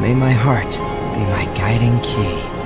May my heart be my guiding key.